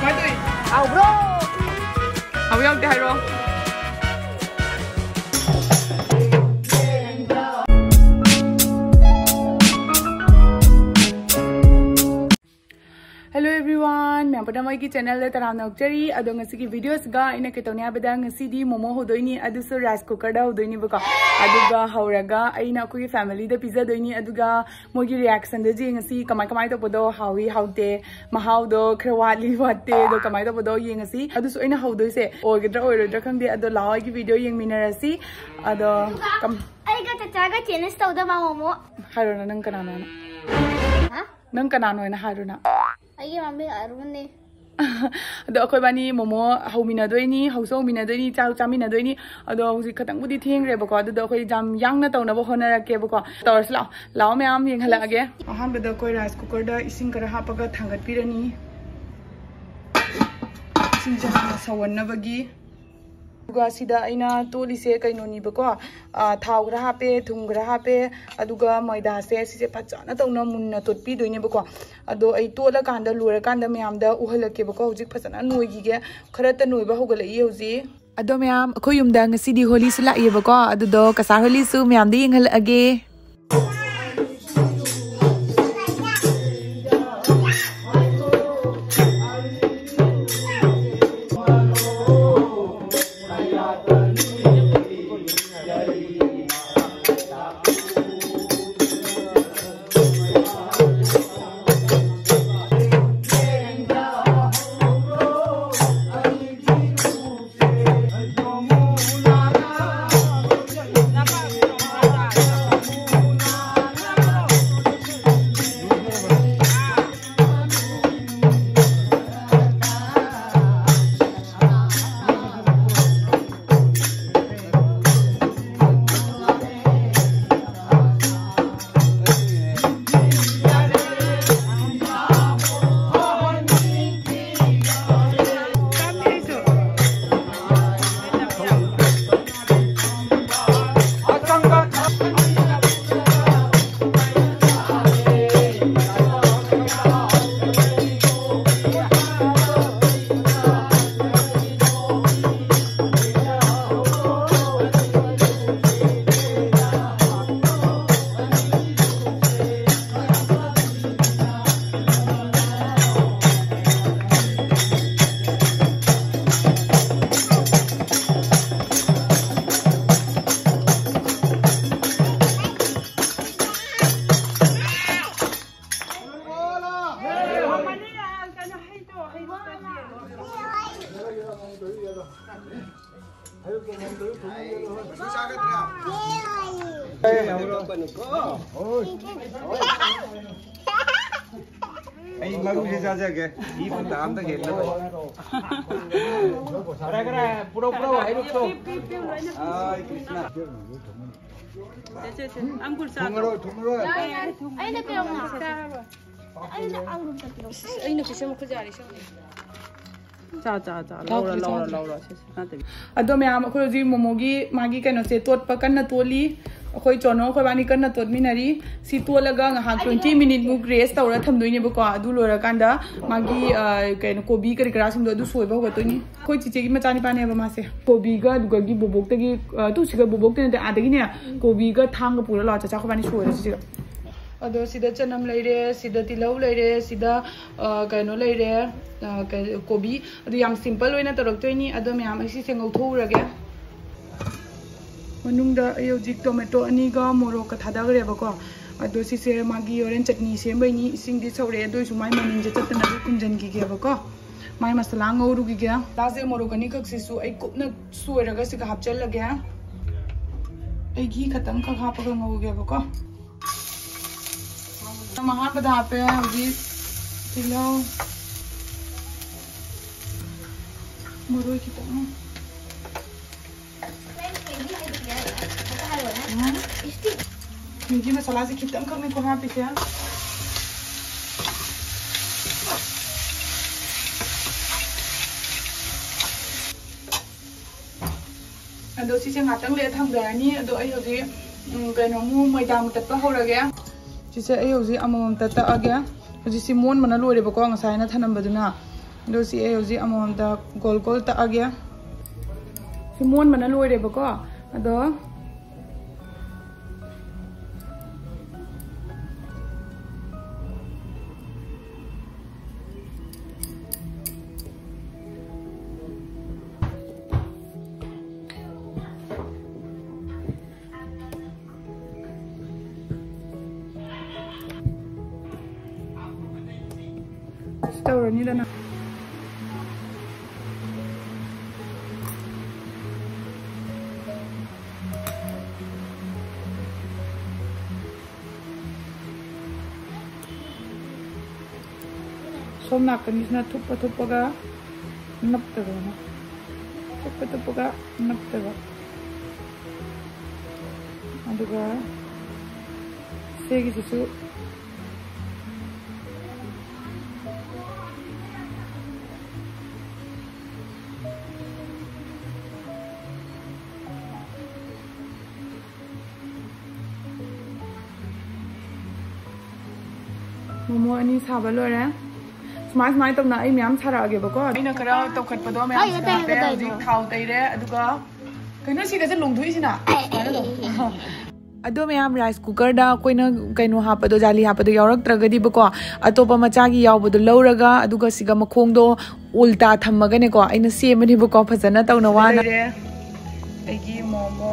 排队，好不咯？好不样，加油！ꯑꯦꯚ꯭ꯔꯤꯋꯥꯟ ꯃꯌꯥꯝ ꯄꯨꯝꯅꯃꯛꯒꯤ ꯆꯦꯅꯦꯜꯗ ꯇꯔꯥꯝꯅ ꯑꯣꯛꯆꯔꯤ ꯑꯗꯣ ꯉꯁꯤꯒꯤ ꯚꯤꯗꯤꯑꯣꯁꯤꯒ ꯑꯩꯅ ꯀꯩꯇꯧꯅꯤ ꯍꯥꯏꯕꯗ ꯉꯁꯤꯗꯤ ꯃꯣꯃꯣ ꯍꯧꯗꯣꯏꯅꯤ ꯑꯗꯨꯁꯨ ꯔꯥꯏꯁ ꯀꯨꯀꯔꯗ ꯍꯧꯗꯣꯏꯅꯦꯕꯀꯣ ꯑꯗꯨꯒ ꯍꯧꯔꯒ ꯑꯩꯅ ꯑꯩꯈꯣꯏꯒꯤ ꯐꯦꯃꯤꯂꯤꯗ ꯄꯤꯖꯗꯣꯏꯅꯤ ꯑꯗꯨꯒ ꯃꯣꯏꯒꯤ ꯔꯤꯌꯦꯛꯁꯟꯗꯣ ꯌꯦꯡꯉꯁꯤ ꯀꯃꯥꯏ ꯀꯃꯥꯏꯅ ꯇꯧꯕꯗꯣ ꯍꯥꯎꯏ ꯍꯥꯎꯇꯦ ꯃꯍꯥꯎꯗꯣ ꯈꯔ ꯋꯥꯠꯂꯤ ꯋꯥꯠꯇꯦ ꯑꯗꯣ ꯀꯃꯥꯏꯅ ꯇꯧꯕꯗꯣ ꯌꯦꯡꯉꯁꯤ ꯑꯗꯨꯁꯨ ꯑꯩꯅ ꯍꯧꯗꯣꯏꯁꯦ ꯑꯣꯏꯒꯗ꯭ꯔꯥ ꯑꯣꯏꯔꯣꯏꯗ꯭ꯔꯥ ꯈꯪꯗꯦ ꯑꯗꯣ ꯂꯥꯛꯑꯣ ꯑꯩꯒꯤ ꯚꯤꯗꯤꯑꯣ ꯌꯦꯡꯃꯤꯟꯅꯔꯁꯤ ꯑꯗꯣ ꯀꯝ ꯑꯩꯒ ꯆꯥꯆꯥꯒ ꯆꯦꯂꯦꯟꯖ ꯇꯧꯗꯕ ꯃꯣꯃꯣ ꯍꯥꯏꯔꯣꯅ ꯅꯪ ꯀꯅꯥꯅꯣꯅ ꯍꯥ ꯅꯪ ꯀꯅꯥꯅꯣ ꯍꯥꯏꯅ ꯍꯥꯏꯔꯣꯅ ꯑꯩꯒꯤ ꯃꯃꯤꯡ ꯑꯔꯨꯟꯅꯦ ꯑꯗꯣ ꯑꯩꯈꯣꯏ ꯕꯥꯅꯤ ꯃꯣꯃꯣ ꯍꯧꯃꯤꯟꯅꯗꯣꯏꯅꯤ ꯍꯧꯁꯨ ꯍꯧꯃꯤꯟꯅꯗꯣꯏꯅꯤ ꯆꯥꯁꯨ ꯆꯥꯃꯤꯟꯅꯗꯣꯏꯅꯤ ꯑꯗꯣ ꯍꯧꯖꯤꯛ ꯈꯇꯪꯕꯨꯗꯤ ꯊꯦꯡꯈ꯭ꯔꯦꯕꯀꯣ ꯑꯗꯨꯗꯣ ꯑꯩꯈꯣꯏ ꯌꯥꯝ ꯌꯥꯡꯅ ꯇꯧꯅꯕ ꯍꯣꯠꯅꯔꯛꯀꯦꯕꯀꯣ ꯇꯧꯔꯁꯤ ꯂꯥꯛꯑꯣ ꯂꯥꯛꯑꯣ ꯃꯌꯥꯝ ꯌꯦꯡꯍꯜꯂꯛꯑꯒꯦ ꯑꯍꯥꯟꯕꯗ ꯑꯩꯈꯣꯏ ꯔꯥꯏꯁ ꯀꯨꯀꯔꯗ ꯏꯁꯤꯡ ꯈꯔ ꯍꯥꯞꯄꯒ ꯊꯥꯡꯒꯠꯄꯤꯔꯅꯤ ꯏꯁꯤꯡꯁꯦ ꯍꯥꯟꯅ ꯁꯧꯍꯟꯅꯕꯒꯤ ꯑꯗꯨꯒ ꯁꯤꯗ ꯑꯩꯅ ꯇꯣꯠꯂꯤꯁꯦ ꯀꯩꯅꯣꯅꯤꯕꯀꯣ ꯊꯥꯎ ꯈꯔ ꯍꯥꯞꯄꯦ ꯊꯨꯝ ꯈꯔ ꯍꯥꯞꯄꯦ ꯑꯗꯨꯒ ꯃꯣꯏꯗꯥꯁꯦ ꯁꯤꯁꯦ ꯐꯖꯅ ꯇꯧꯅ ꯃꯨꯟꯅ ꯇꯣꯠꯄꯤꯗꯣꯏꯅꯦꯕꯀꯣ ꯑꯗꯣ ꯑꯩ ꯇꯣꯠꯂꯀꯥꯟꯗ ꯂꯣꯏꯔꯀꯥꯟꯗ ꯃꯌꯥꯝꯗ ꯎꯍꯜꯂꯛꯀꯦꯕꯀꯣ ꯍꯧꯖꯤꯛ ꯐꯖꯅ ꯅꯣꯏꯈꯤꯒꯦ ꯈꯔꯇ ꯅꯣꯏꯕ ꯍꯧꯒꯠꯂꯛꯏ ꯍꯧꯖꯤꯛ ꯑꯗꯣ ꯃꯌꯥꯝ ꯑꯩꯈꯣꯏ ꯌꯨꯝꯗ ꯉꯁꯤꯗꯤ ꯍꯣꯂꯤꯁꯨ ꯂꯥꯛꯏꯌꯦꯕꯀꯣ ꯑꯗꯨꯗꯣ ꯀꯁꯥꯔ ꯍꯣꯂꯤꯁꯨ ꯃꯌꯥꯝꯗ ꯌꯦꯡꯍꯜꯂꯛꯑꯒꯦ 그래 그래 불어 불어 해롭 ꯆꯥ ꯆꯥ ꯆꯥ ꯂꯧꯔ ꯂꯧꯔ ꯂꯧꯔ ꯅꯠꯇꯕꯤ ꯑꯗꯣ ꯃꯌꯥꯝ ꯑꯩꯈꯣꯏ ꯍꯧꯖꯤꯛ ꯃꯣꯃꯣꯒꯤ ꯃꯥꯒꯤ ꯀꯩꯅꯣꯁꯦ ꯇꯣꯠꯄ ꯀꯟꯅ ꯇꯣꯠꯂꯤ ꯑꯩꯈꯣꯏ ꯆꯣꯅꯣ ꯑꯩꯈꯣꯏ ꯕꯥꯅꯤ ꯀꯟꯅ ꯇꯣꯠꯃꯤꯟꯅꯔꯤ ꯁꯤ ꯇꯣꯠꯂꯒ ꯉꯥꯏꯍꯥꯛ ꯇ꯭ꯋꯦꯟꯇꯤ ꯃꯤꯅꯤꯠꯃꯨꯛ ꯔꯦꯁ ꯇꯧꯔ ꯊꯝꯗꯣꯏꯅꯦꯕꯀꯣ ꯑꯗꯨ ꯂꯣꯏꯔꯀꯥꯟꯗ ꯃꯥꯒꯤ ꯀꯩꯅꯣ ꯀꯣꯕꯤ ꯀꯔꯤ ꯀꯔꯥꯁꯤꯡꯗꯣ ꯑꯗꯨ ꯁꯣꯏꯕ ꯍꯧꯒꯠꯇꯣꯏꯅꯤ ꯑꯩꯈꯣꯏ ꯆꯤꯆꯦꯒꯤ ꯃꯆꯥꯅꯤꯄꯥꯅꯦꯕ ꯃꯥꯁꯦ ꯀꯣꯕꯤꯒ ꯑꯗꯨꯒꯒꯤ ꯕꯣꯕꯣꯛꯇꯒꯤ ꯇꯨꯁꯤꯒ ꯕꯣꯕꯣꯛꯇꯤ ꯅꯠꯇꯦ ꯑꯥꯗꯒꯤꯅꯦ ꯀꯣꯕꯤꯒ ꯊꯥꯡꯒ ꯄꯨꯔ ꯂꯥꯛꯑꯣ ꯆꯥꯆꯥ ꯑꯩꯈꯣꯏ ꯕꯥꯅꯤ ꯁꯣꯏꯔꯦ ꯁꯤꯒ ꯑꯗꯣ ꯁꯤꯗ ꯆꯅꯝ ꯂꯩꯔꯦ ꯁꯤꯗ ꯇꯤꯜꯍꯧ ꯂꯩꯔꯦ ꯁꯤꯗ ꯀꯩꯅꯣ ꯂꯩꯔꯦ ꯀꯣꯕꯤ ꯑꯗꯨ ꯌꯥꯝ ꯁꯤꯝꯄꯜ ꯑꯣꯏꯅ ꯇꯧꯔꯛꯇꯣꯏꯅꯤ ꯑꯗꯣ ꯃꯌꯥꯝ ꯑꯩ ꯁꯤꯁꯦ ꯉꯧꯊꯣꯛꯎꯔꯒꯦ ꯃꯅꯨꯡꯗ ꯑꯩ ꯍꯧꯖꯤꯛ ꯇꯣꯃꯦꯇꯣ ꯑꯅꯤꯒ ꯃꯣꯔꯣꯛꯀ ꯊꯥꯗꯈ꯭ꯔꯦꯕꯀꯣ ꯑꯗꯣ ꯁꯤꯁꯦ ꯃꯥꯒꯤ ꯍꯣꯔꯦꯟ ꯆꯠꯅꯤ ꯁꯦꯝꯕꯩꯅꯤ ꯏꯁꯤꯡꯗꯤ ꯁꯧꯔꯛꯑꯦ ꯑꯗꯨ ꯑꯣꯏꯔꯁꯨ ꯃꯥꯏ ꯃꯅꯤꯟꯁꯦ ꯆꯠꯇꯅꯕ ꯀꯨꯝꯖꯟꯈꯤꯒꯦꯕꯀꯣ ꯃꯥꯏ ꯃꯁꯂꯥ ꯉꯧꯔꯨꯈꯤꯒꯦ ꯂꯥꯁꯦ ꯃꯣꯔꯣꯛ ꯑꯅꯤꯈꯛꯁꯤꯁꯨ तो महान बधापे हैं उजी चलो मुरु की तरह। मसाला से खत्म करने को हाँ पीछे अदो सिसे गातंग ले थम गया नहीं अदो अई हजे मैदा मुटत हो गया। ꯁꯤꯁꯦ ꯑꯩ ꯍꯧꯖꯤꯛ ꯑꯃꯃꯝꯇ ꯇꯛꯑꯒꯦ ꯍꯧꯖꯤꯛ ꯁꯤ ꯃꯣꯟꯕꯅ ꯂꯣꯏꯔꯦꯕꯀꯣ ꯉꯁꯥꯏꯅ ꯊꯅꯝꯕꯗꯨꯅ ꯑꯗꯣ ꯁꯤ ꯑꯩ ꯍꯧꯖꯤꯛ ꯑꯃꯃꯝꯇ ꯒꯣꯜ ꯒꯣꯜ ꯇꯛꯑꯒꯦ ꯁꯤ ꯃꯣꯟꯕꯅ ꯂꯣꯏꯔꯦꯕꯀꯣ ꯑꯗꯣ 떠오릅니다. 손나건 이스나 투퍼 투퍼가 납득어 투퍼 투퍼가 납득어 아두가 세기 지수 ꯊꯥꯕ ꯂꯣꯏꯔꯦ ꯁꯨꯃꯥꯏ ꯁꯨꯃꯥꯏꯅ ꯇꯧꯅ ꯑꯩ ꯃꯌꯥꯝ ꯊꯥꯔꯛꯑꯒꯦꯕꯀꯣ ꯑꯩꯅ ꯈꯔ ꯇꯧꯈꯠꯄꯗꯣ ꯃꯌꯥꯝ ꯍꯥꯞꯄꯦ ꯍꯧꯖꯤꯛ ꯊꯥꯎ ꯇꯩꯔꯦ ꯑꯗꯨꯒ ꯀꯩꯅꯣ ꯁꯤꯒꯁꯦ ꯂꯣꯡꯊꯣꯛꯏꯁꯤꯅ ꯑꯗꯣ ꯃꯌꯥꯝ ꯔꯥꯏꯁ ꯀꯨꯀꯔꯗ ꯑꯩꯈꯣꯏꯅ ꯀꯩꯅꯣ ꯍꯥꯞꯄꯗꯣ ꯖꯥꯂꯤ ꯍꯥꯞꯄꯗꯣ ꯌꯥꯎꯔꯛꯇ꯭ꯔꯒꯗꯤꯕꯀꯣ ꯑꯇꯣꯞꯄ ꯃꯆꯥꯒꯤ ꯌꯥꯎꯕꯗꯣ ꯂꯧꯔꯒ ꯑꯗꯨꯒ ꯁꯤꯒ ꯃꯈꯣꯡꯗꯣ ꯎꯜꯇꯥ ꯊꯝꯃꯒꯅꯦꯀꯣ ꯑꯩꯅ ꯁꯦꯝꯃꯅꯦꯕꯀꯣ ꯐꯖꯅ ꯇꯧꯅ ꯋꯥꯅ ꯑꯩꯒꯤ momo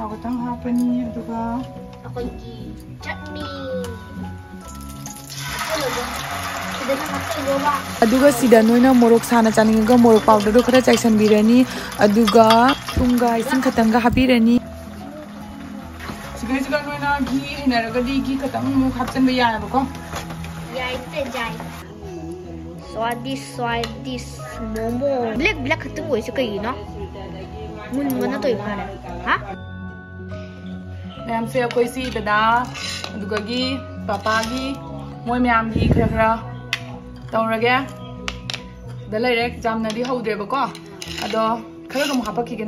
Aku tang apa nih itu ka? Aku ini chutney. Aduga si danoi na morok sana chaningi ga morok powder do kara jackson birani aduga tunga ising khatanga happy rani sigai sigai na ghi ina raga di ghi khatam mu khatsan be yana boko yai te jai swadi swadi momo. Black black khatu boi sikai na mun mana to ipana ha मैमसे अखोई सी दादा अदुगगी पापागी मोय ma'am की खरा खरा तौरगे दा लेरे exam नदी हौद्रेबको अदो खरा गम हापखिगे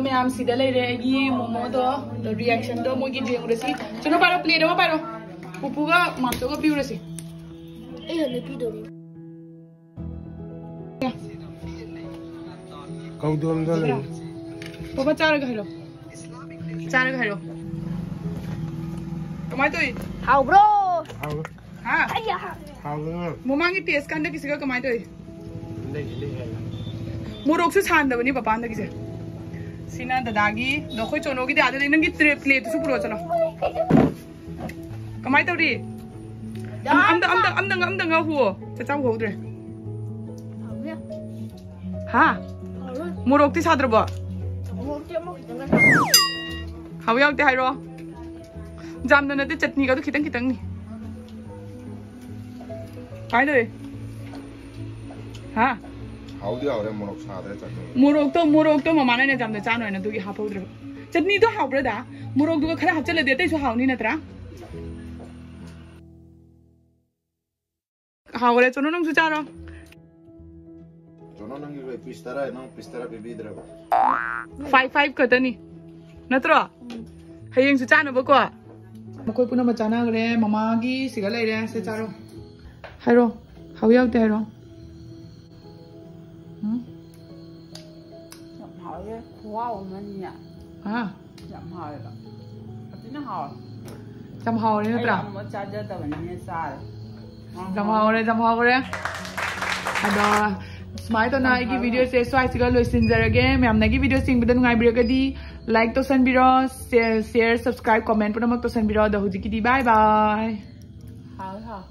मैम सीधा लेरे रिएक्शन दो मोगी जेंगरेसी चलो पारो प्लेट में पारो पुपुगा मामतो को कौ दोन दो ले बाबा चार घरो चार घरो कमाई तोई हाउ ब्रो। हाउ। हाँ। हाउ ब्रो। मोमांगी टेस कांड किसी का कमाई तोई मो रोक से छान दबनी पापा अंदर किसे। सीना ददागी दखो चोनोगी दे आदे दे नंगी त्रे प्लेट सु पुरो चलो। कमाई तोरी अं- अंदर अंदर अंदर अंदर गा हु चचा हु। दे हाँ। Mua rục tí sao rồi bà? Hầu ông tí hay rồi. Jam nó tí chật nhì có tí khí tăng khí tăng nì. Cái đây. Hả? 하우디 하우레 모록 사드레 짠노 모록도 모록도 뭐 많은 애들 잠들 짠노 애는 두기 하포드로 짠니도 하우브레다 모록 두가 그래 합절레 데테 저 하우니네더라 하우레 쪼노농 주자로 ನನಗೆ ಪಿಸ್ತಾರ ಏನೋ ಪಿಸ್ತಾರ ಬಿಬಿದ್ರ ಫೈ ಫೈ ಕತನಿ ನತ್ರ ಹಯಂಗ್ ಸು ಚಾನ ಬಕೋ ಮಕೋಯ್ ಪುನ ಮಚಾನ ಗರೆ ಮಮಾಗಿ ಸಿಗ ಲೈರೆ ಸೆ ಚಾರೋ ಹೈರೋ ಹೌ ಯಾವ್ ತೈರೋ ಹ್ಮ್ how ಯೆ ಖುವಾ ಒಮನಿಯ ಹಾ ಯಮ್ ಹೌ ಯಾ ಅತಿನ ಹೌ chăm hầu đấy nè chăm hầu đấy chăm hầu đấy à đó ꯁꯨꯃꯥꯏꯅ ꯇꯧꯅ ꯑꯩꯒꯤ ꯚꯤꯗꯤꯑꯣꯁꯦ ꯁ꯭ꯋꯥꯏꯁꯤꯒ ꯂꯣꯏꯁꯤꯟꯖꯔꯒꯦ ꯃꯌꯥꯝꯅꯒꯤ ꯚꯤꯗꯤꯑꯣ ꯁꯤꯡꯕꯗ ꯅꯨꯡꯉꯥꯏꯕꯤꯔꯒꯗꯤ ꯂꯥꯏꯛ ꯇꯧꯁꯟꯕꯤꯔꯣ ꯁꯤꯌꯔ ꯁꯕꯁꯀ꯭ꯔꯥꯏꯕ ꯀꯣꯃꯦꯟ ꯄꯨꯝꯅꯃꯛ ꯇꯧꯁꯟꯕꯤꯔꯣ ꯑꯗꯣ ꯍꯧꯖꯤꯛꯀꯤꯗꯤ ꯕꯥꯏ ꯕꯥꯏ ꯍꯥꯎ ꯍꯥꯎ